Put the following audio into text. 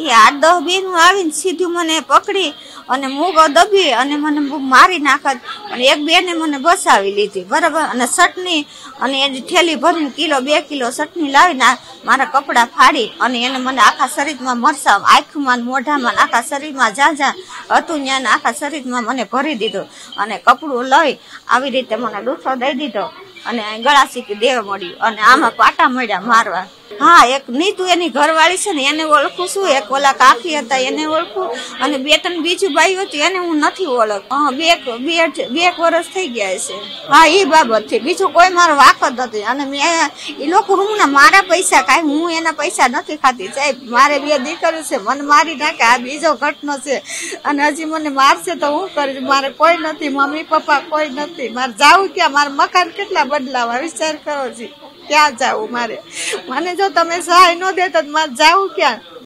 એ આઠ દસ બેનું આવીને સીધું મને પકડી અને મૂગો દબી અને મને મારી નાખત. અને એક બેને મને બસાવી લીધી, બરાબર? અને ચટણી અને એની થેલી ભરીને કિલો, બે કિલો ચટણી લાવીને મારા કપડાં ફાડી અને એને મને આખા શરીરમાં મરસા આંખમાં મોઢામાં આખા શરીરમાં જ્યાં જ્યાં હતું ત્યાં આખા શરીરમાં મને ભરી દીધું. અને કપડું લઈ આવી રીતે મને ડૂસો દઈ દીધો અને ગળા શીખી દેવા મળ્યું. અને આમાં પાટા મળ્યા મારવા. હા, એક નીતુ એની ઘરવાળી છે ને, એને ઓળખું છું. એક ઓલા કાકી હતા, એને ઓળખું. અને બે ત્રણ બીજું બાઈ હતી, એને હું નથી ઓળખ. હા, બે બે બે વર્ષ થઈ ગયા છે. હા એ બાબત છે બીજું કોઈ મારો વાક નથી. અને મેં એ લોકો હું ને મારા પૈસા કાંઈ હું એના પૈસા નથી ખાતી. સાહેબ, મારે બે દીકરી છે, મને મારી નાખે, આ બીજો ઘટનો છે. અને હજી મને મારશે તો હું કરીશ? મારે કોઈ નથી, મમ્મી પપ્પા કોઈ નથી. મારે જાવું ક્યાં? મારે મકાન કેટલા બદલાવા? વિચાર કરો છો ક્યાં જાવું મારે? મને જો તમે સહાય ન દેતા મારે જાવું ક્યાં?